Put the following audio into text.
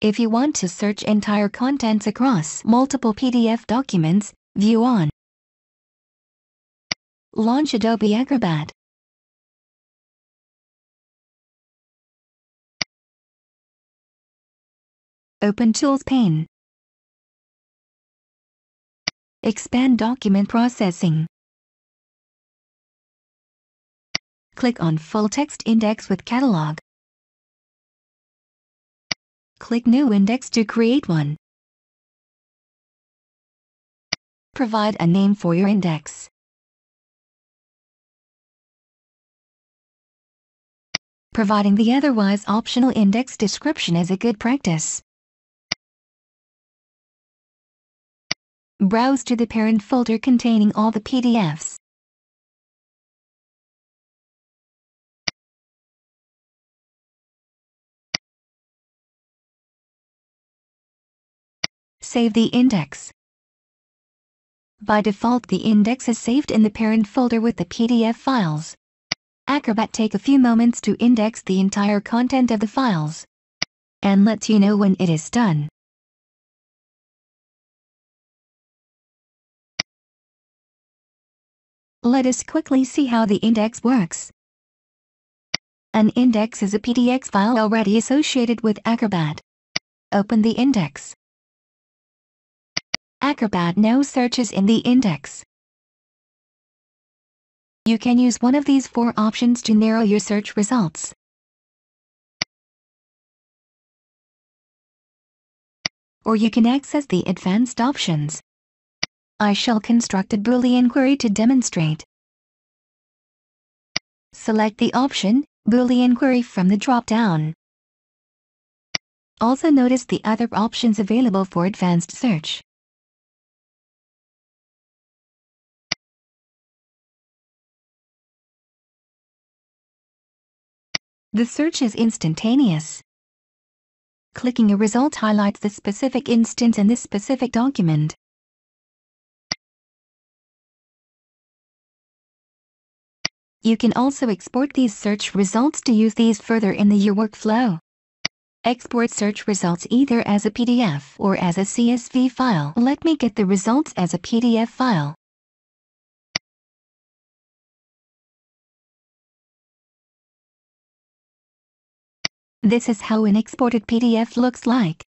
If you want to search entire contents across multiple PDF documents, view on. Launch Adobe Acrobat. Open Tools pane. Expand Document Processing. Click on Full Text Index with Catalog. Click New Index to create one. Provide a name for your index. Providing the otherwise optional index description is a good practice. Browse to the parent folder containing all the PDFs. Save the index. By default the index is saved in the parent folder with the PDF files. Acrobat take a few moments to index the entire content of the files and lets you know when it is done. Let us quickly see how the index works. An index is a PDX file already associated with Acrobat. Open the index. Acrobat now searches in the index. You can use one of these four options to narrow your search results. Or you can access the advanced options. I shall construct a Boolean query to demonstrate. Select the option, Boolean query from the drop-down. Also notice the other options available for advanced search. The search is instantaneous. Clicking a result highlights the specific instance in this specific document. You can also export these search results to use these further in the your workflow. Export search results either as a PDF or as a CSV file. Let me get the results as a PDF file. This is how an exported PDF looks like.